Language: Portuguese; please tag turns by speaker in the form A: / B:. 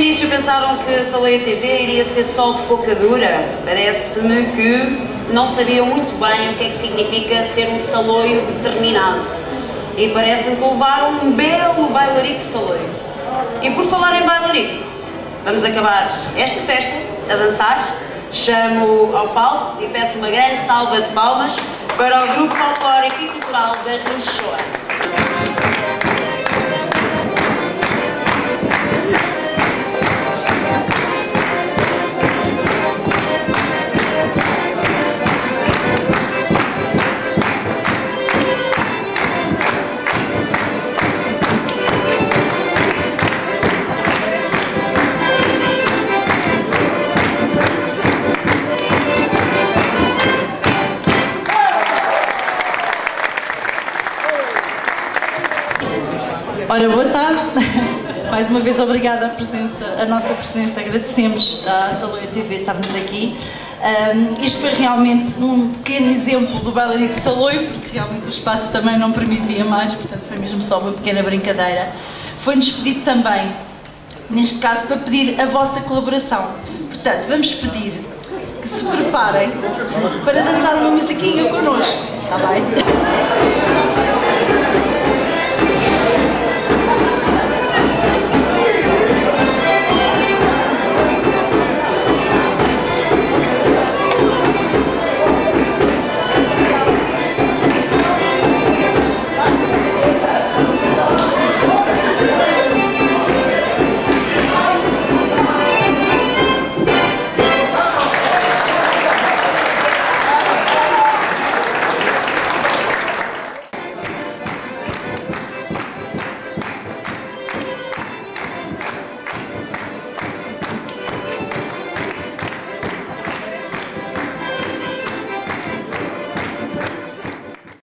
A: início pensaram que a Saleia TV iria ser só de pouca dura, parece-me que não sabiam muito bem o que é que significa ser um saloio determinado. E parece-me que levaram um belo bailarico saloio. E por falar em bailarico, vamos acabar esta festa a dançar. Chamo ao palco e peço uma grande salva de palmas para o Grupo Folclórico e Cultural da Rinchoa.
B: Ora, boa tarde. Mais uma vez, obrigada a, presença, a nossa presença. Agradecemos à Saloia TV estarmos aqui. Um, isto foi realmente um pequeno exemplo do bailarico Saloio, porque realmente o espaço também não permitia mais, portanto foi mesmo só uma pequena brincadeira. Foi-nos pedido também, neste caso, para pedir a vossa colaboração. Portanto, vamos pedir que se preparem para dançar uma musiquinha connosco, bem?